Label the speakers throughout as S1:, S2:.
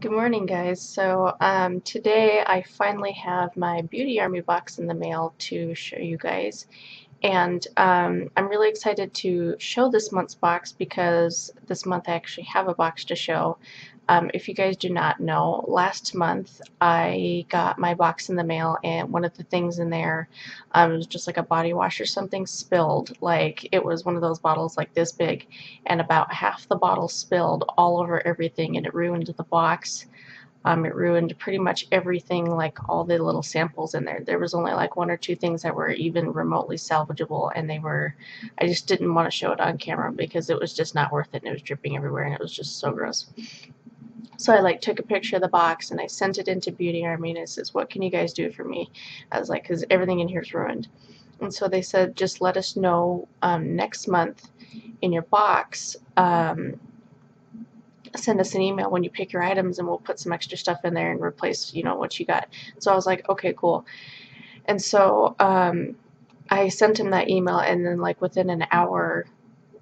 S1: Good morning guys. So um, today I finally have my Beauty Army box in the mail to show you guys and um, I'm really excited to show this month's box because this month I actually have a box to show. Um, if you guys do not know, last month I got my box in the mail and one of the things in there um, was just like a body wash or something spilled. Like it was one of those bottles like this big and about half the bottle spilled all over everything and it ruined the box. Um, it ruined pretty much everything, like all the little samples in there. There was only like one or two things that were even remotely salvageable, and they were, I just didn't want to show it on camera because it was just not worth it, and it was dripping everywhere, and it was just so gross. So I like took a picture of the box and I sent it into Beauty Army and says, what can you guys do for me? I was like, because everything in here is ruined. And so they said, just let us know um, next month in your box. Um, send us an email when you pick your items and we'll put some extra stuff in there and replace, you know, what you got. So I was like, okay, cool. And so um, I sent him that email and then like within an hour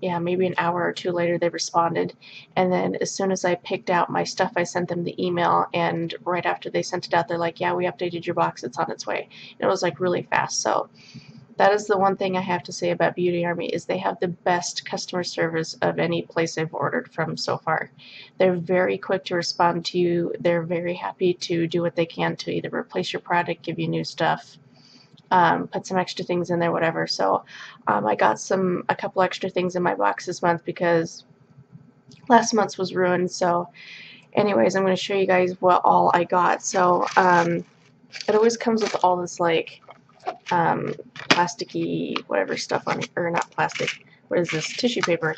S1: yeah, maybe an hour or two later they responded. And then as soon as I picked out my stuff, I sent them the email. And right after they sent it out, they're like, yeah, we updated your box. It's on its way. And it was like really fast. So that is the one thing I have to say about Beauty Army is they have the best customer service of any place I've ordered from so far. They're very quick to respond to you. They're very happy to do what they can to either replace your product, give you new stuff, um, put some extra things in there, whatever. So um, I got some a couple extra things in my box this month because last month's was ruined. So anyways, I'm going to show you guys what all I got. So um, it always comes with all this like um, plasticky whatever stuff on or not plastic. What is this? Tissue paper.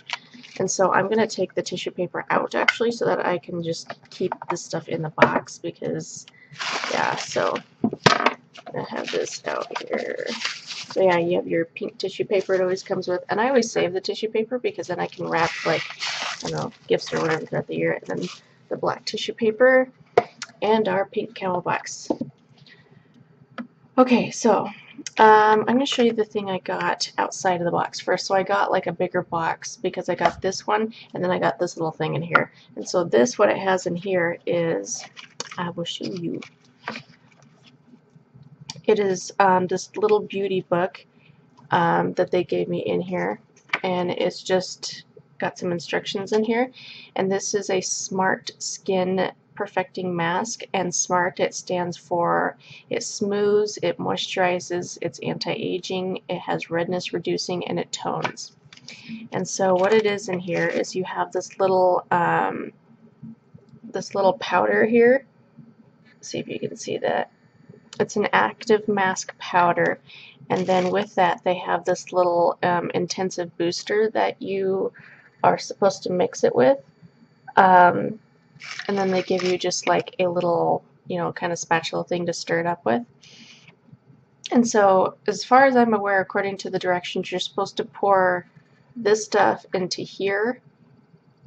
S1: And so I'm going to take the tissue paper out actually so that I can just keep this stuff in the box because yeah, so I have this out here. So yeah, you have your pink tissue paper it always comes with. And I always save the tissue paper because then I can wrap like, I don't know, gifts or whatever throughout the year. And then the black tissue paper and our pink camel box. Okay, so um, I'm going to show you the thing I got outside of the box first. So I got like a bigger box because I got this one and then I got this little thing in here. And so this, what it has in here is, I will show you. It is um, this little beauty book um, that they gave me in here. And it's just got some instructions in here. And this is a smart skin perfecting mask. And smart it stands for it smooths it moisturizes it's anti-aging it has redness reducing and it tones. And so what it is in here is you have this little um, this little powder here. See if you can see that it's an active mask powder and then with that they have this little um, intensive booster that you are supposed to mix it with. Um, and then they give you just like a little you know kind of spatula thing to stir it up with. And so as far as I'm aware according to the directions you're supposed to pour this stuff into here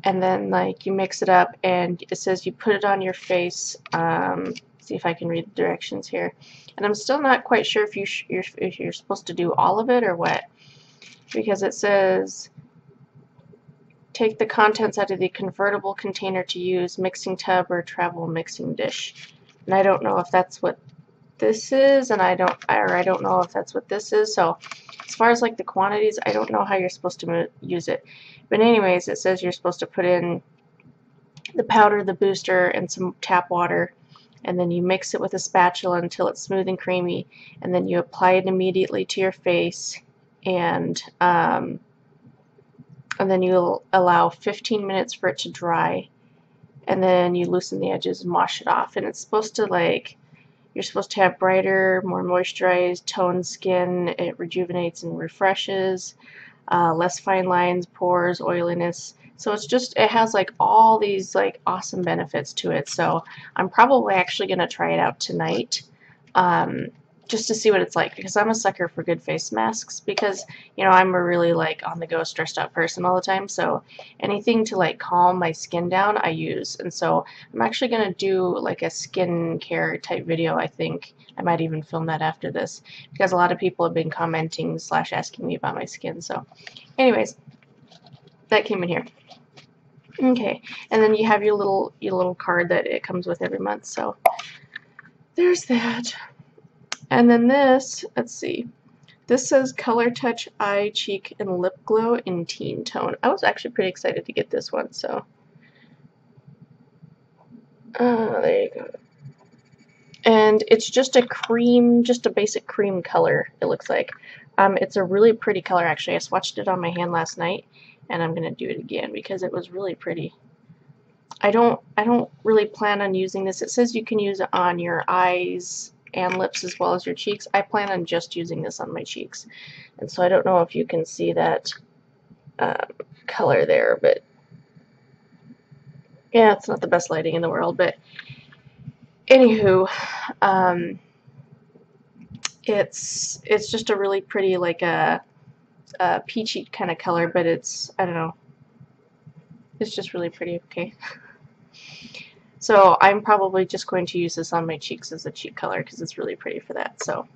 S1: and then like you mix it up and it says you put it on your face um, see if I can read the directions here. And I'm still not quite sure if, you you're, if you're supposed to do all of it or what. Because it says, take the contents out of the convertible container to use mixing tub or travel mixing dish. And I don't know if that's what this is, and I don't, or I don't know if that's what this is. So as far as like the quantities, I don't know how you're supposed to use it. But anyways, it says you're supposed to put in the powder, the booster, and some tap water and then you mix it with a spatula until it's smooth and creamy and then you apply it immediately to your face and um, and then you'll allow 15 minutes for it to dry and then you loosen the edges and wash it off. And it's supposed to like you're supposed to have brighter more moisturized toned skin. It rejuvenates and refreshes uh, less fine lines pores oiliness so it's just, it has like all these like awesome benefits to it. So I'm probably actually going to try it out tonight. Um, just to see what it's like because I'm a sucker for good face masks because you know I'm a really like on the go stressed out person all the time so anything to like calm my skin down I use and so I'm actually gonna do like a skin care type video I think I might even film that after this because a lot of people have been commenting slash asking me about my skin so anyways that came in here Okay, and then you have your little your little card that it comes with every month. So there's that. And then this, let's see. This says Color Touch Eye, Cheek, and Lip Glow in Teen Tone. I was actually pretty excited to get this one, so. Uh, there you go. And it's just a cream, just a basic cream color, it looks like. Um, it's a really pretty color, actually. I swatched it on my hand last night, and I'm going to do it again because it was really pretty. I don't I don't really plan on using this. It says you can use it on your eyes and lips as well as your cheeks. I plan on just using this on my cheeks. And so I don't know if you can see that um, color there, but yeah, it's not the best lighting in the world, but anywho, um, it's it's just a really pretty like a, a peachy kind of color, but it's I don't know, it's just really pretty. Okay. So I'm probably just going to use this on my cheeks as a cheek color because it's really pretty for that. So,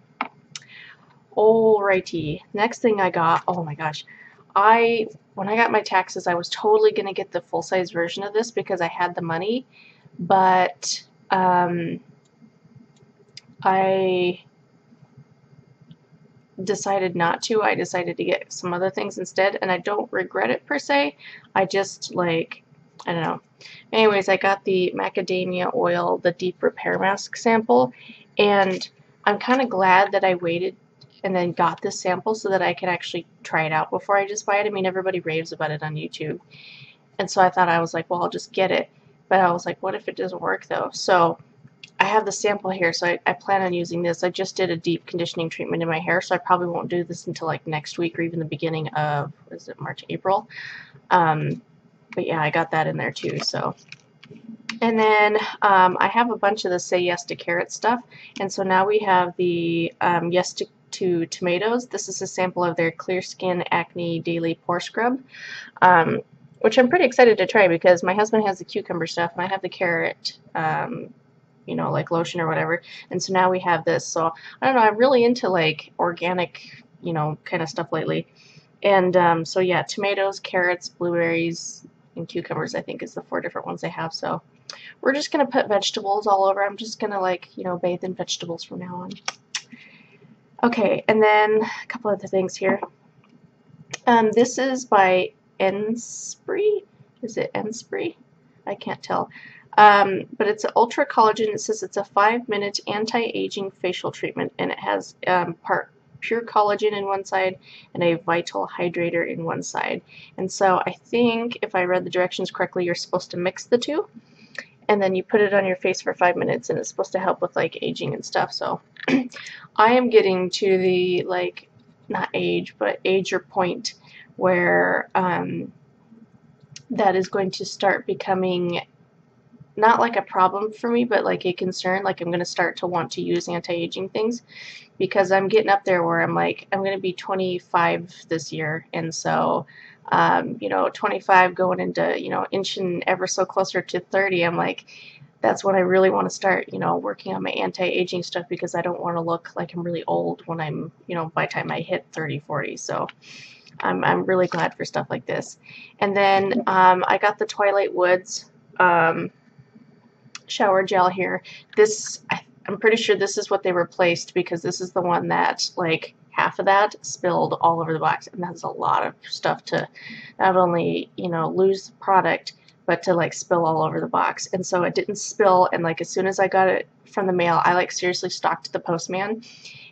S1: alrighty. Next thing I got, oh my gosh. I, when I got my taxes, I was totally going to get the full-size version of this because I had the money. But, um, I decided not to. I decided to get some other things instead, and I don't regret it per se. I just, like, I don't know. Anyways, I got the macadamia oil, the deep repair mask sample, and I'm kind of glad that I waited and then got this sample so that I could actually try it out before I just buy it. I mean, everybody raves about it on YouTube. And so I thought I was like, well, I'll just get it. But I was like, what if it doesn't work though? So I have the sample here, so I, I, plan on using this. I just did a deep conditioning treatment in my hair, so I probably won't do this until like next week or even the beginning of, is it March, April? Um, but yeah, I got that in there too. So, and then um, I have a bunch of the Say Yes to Carrot stuff. And so now we have the um, Yes to, to Tomatoes. This is a sample of their Clear Skin Acne Daily Pore Scrub. Um, which I'm pretty excited to try because my husband has the cucumber stuff and I have the carrot, um, you know, like lotion or whatever. And so now we have this. So I don't know, I'm really into like organic, you know, kind of stuff lately. And um, so yeah, tomatoes, carrots, blueberries, and cucumbers I think is the four different ones they have. So we're just going to put vegetables all over. I'm just going to like, you know, bathe in vegetables from now on. Okay, and then a couple other things here. Um, this is by Enspri. Is it Enspri? I can't tell. Um, but it's an ultra collagen. It says it's a five minute anti-aging facial treatment and it has um, part pure collagen in one side and a vital hydrator in one side. And so I think if I read the directions correctly, you're supposed to mix the two and then you put it on your face for five minutes and it's supposed to help with like aging and stuff. So I am getting to the like not age but age or point where um, that is going to start becoming not like a problem for me, but like a concern. Like I'm going to start to want to use anti-aging things because I'm getting up there where I'm like, I'm going to be 25 this year. And so, um, you know, 25 going into, you know, inching ever so closer to 30, I'm like, that's when I really want to start, you know, working on my anti-aging stuff because I don't want to look like I'm really old when I'm, you know, by the time I hit 30, 40. So I'm, I'm really glad for stuff like this. And then um, I got the Twilight Woods um, shower gel here. This, I'm pretty sure this is what they replaced because this is the one that like half of that spilled all over the box and that's a lot of stuff to not only you know lose the product but to like spill all over the box. And so it didn't spill and like as soon as I got it from the mail I like seriously stalked the postman.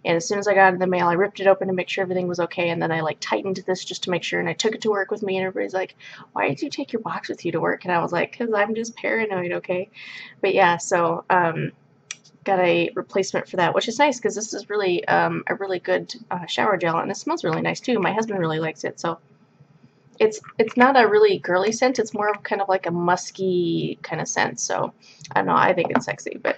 S1: And as soon as I got it in the mail I ripped it open to make sure everything was okay and then I like tightened this just to make sure and I took it to work with me and everybody's like why did you take your box with you to work? And I was like because I'm just paranoid okay? But yeah so um got a replacement for that, which is nice because this is really um, a really good uh, shower gel, and it smells really nice too. My husband really likes it, so it's it's not a really girly scent. It's more of kind of like a musky kind of scent. So I don't know. I think it's sexy, but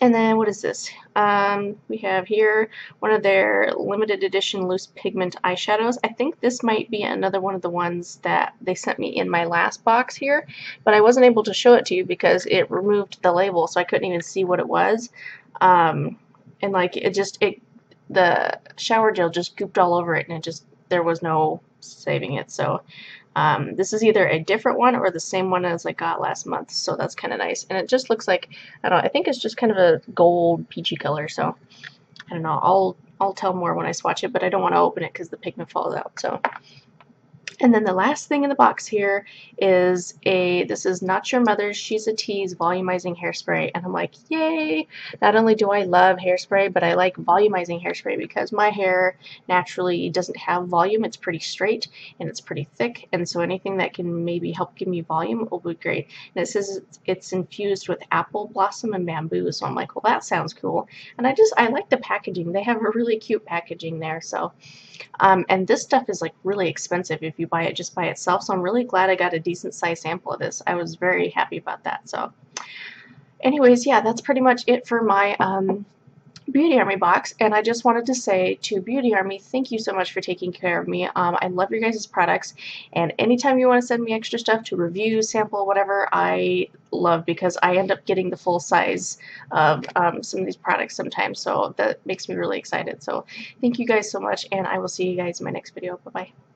S1: and then what is this? Um, we have here one of their limited edition loose pigment eyeshadows. I think this might be another one of the ones that they sent me in my last box here, but I wasn't able to show it to you because it removed the label, so I couldn't even see what it was. Um, and like it just it the shower gel just gooped all over it, and it just there was no saving it. So Um, this is either a different one or the same one as I got last month, so that's kind of nice. And it just looks like, I don't know, I think it's just kind of a gold peachy color, so I don't know. I'll I'll tell more when I swatch it, but I don't want to open it because the pigment falls out. So and then the last thing in the box here is a, this is Not Your Mother's She's a Tease Volumizing Hairspray. And I'm like, yay! Not only do I love hairspray, but I like volumizing hairspray because my hair naturally doesn't have volume. It's pretty straight and it's pretty thick. And so anything that can maybe help give me volume will be great. And it says it's infused with apple blossom and bamboo. So I'm like, well, that sounds cool. And I just, I like the packaging. They have a really cute packaging there. So, um, and this stuff is like really expensive if you it just by itself. So I'm really glad I got a decent size sample of this. I was very happy about that. So anyways, yeah, that's pretty much it for my um, Beauty Army box, and I just wanted to say to Beauty Army, thank you so much for taking care of me. Um, I love your guys' products, and anytime you want to send me extra stuff to review, sample, whatever, I love because I end up getting the full size of um, some of these products sometimes, so that makes me really excited. So thank you guys so much, and I will see you guys in my next video. Bye-bye.